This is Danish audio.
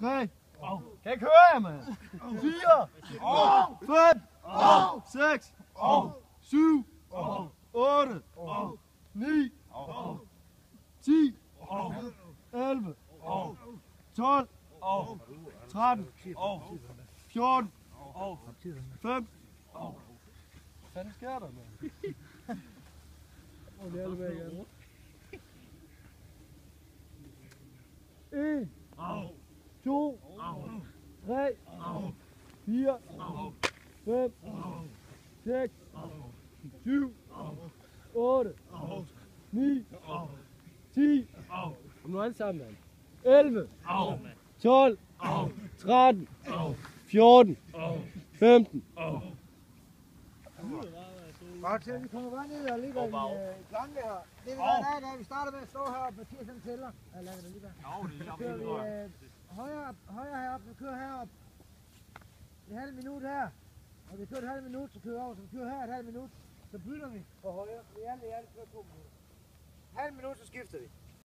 3. Kan I køre jer, mand? 4. 5. 6. 7. 8. 9. 10. 11. 12. 13. 14. 5. Hvad fanden sker der, mand? Og det er alle væk 3, 4, 5, 6, 7, 8, 9, 10, Kom nu alle sammen, mand. 11, 12, 13, 14, 15, Godt, så vi kommer bare ned og ligger i øh, planke her. Det vi gør, der, er, vi starter med at stå her, og Mathias han tæller. Eller det lige være. Så kører vi øh, højre, højre herop, vi kører herop. Et halvt minut her. Og vi kører et halvt minut, så kører vi over, så vi kører her et halvt minut. Så bytter vi på højre. Vi alle i alt kører to minutter. Halvt minut, så skifter vi.